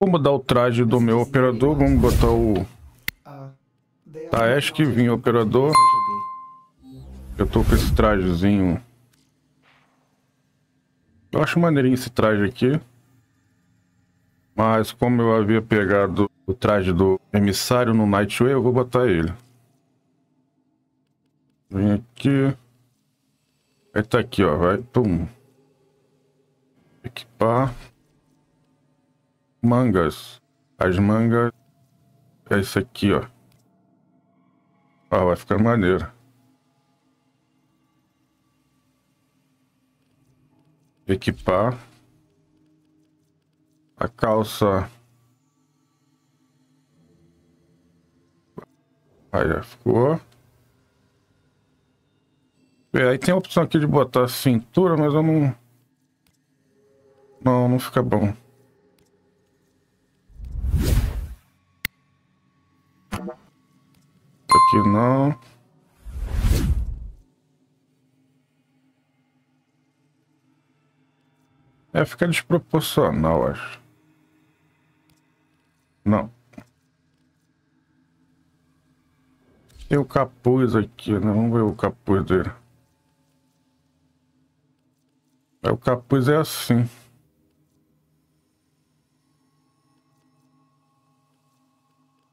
Vou mudar o traje do meu operador. Vamos botar o Taesh que vinha operador. Eu tô com esse trajezinho. Eu acho maneirinho esse traje aqui. Mas como eu havia pegado o traje do emissário no Nightway, eu vou botar ele. Vem aqui. Aí tá aqui, ó. Vai. Pum. Equipar. Mangas. As mangas. É isso aqui, ó. Ó, vai ficar maneiro. Equipar. A calça. Aí já ficou. É, aí tem a opção aqui de botar cintura, mas eu não... Não, não fica bom. Aqui não. É, fica desproporcional, acho. Não. Tem o capuz aqui, né? Vamos ver o capuz dele. É, o capuz é assim.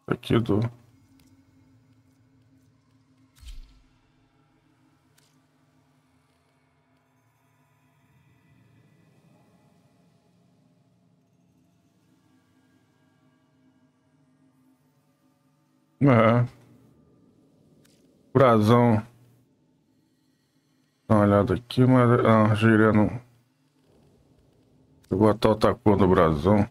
Aqui do... É. Brasão. Dá uma olhada aqui, mas a argíria não... Vou botar outra cor do brasão.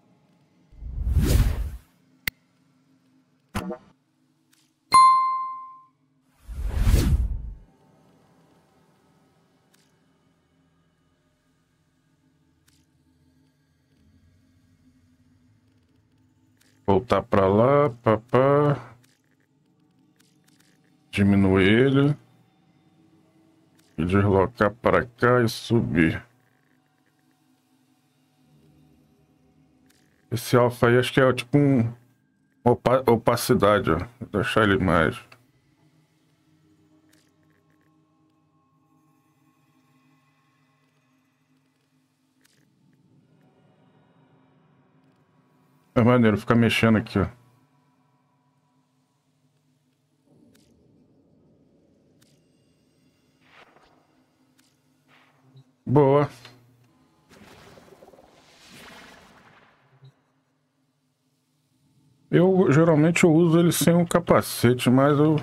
Voltar para lá, papá. Diminuir ele. E deslocar para cá e subir. Esse alfa aí acho que é tipo um opa opacidade, ó. Vou deixar ele mais. É maneiro ficar mexendo aqui, ó. Boa. Eu geralmente eu uso ele sem o capacete, mas eu